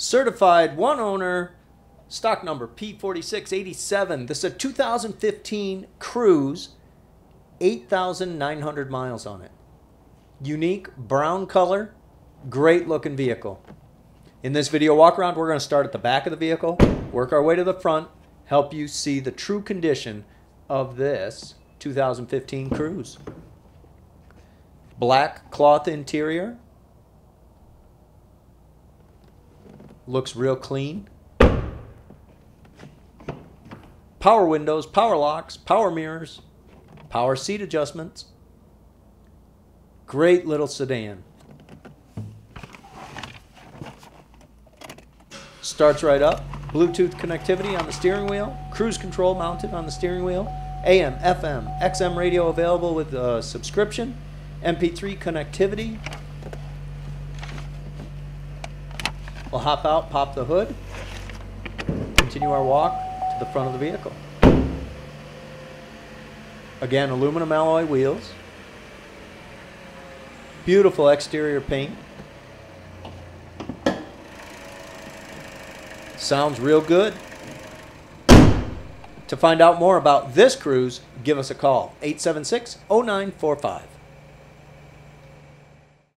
Certified one owner, stock number P4687. This is a 2015 Cruze, 8,900 miles on it. Unique brown color, great looking vehicle. In this video walk around, we're going to start at the back of the vehicle, work our way to the front, help you see the true condition of this 2015 Cruze. Black cloth interior. Looks real clean. Power windows, power locks, power mirrors, power seat adjustments. Great little sedan. Starts right up. Bluetooth connectivity on the steering wheel. Cruise control mounted on the steering wheel. AM, FM, XM radio available with a subscription. MP3 connectivity. We'll hop out, pop the hood, continue our walk to the front of the vehicle. Again, aluminum alloy wheels. Beautiful exterior paint. Sounds real good. To find out more about this Cruze, give us a call 876 0945.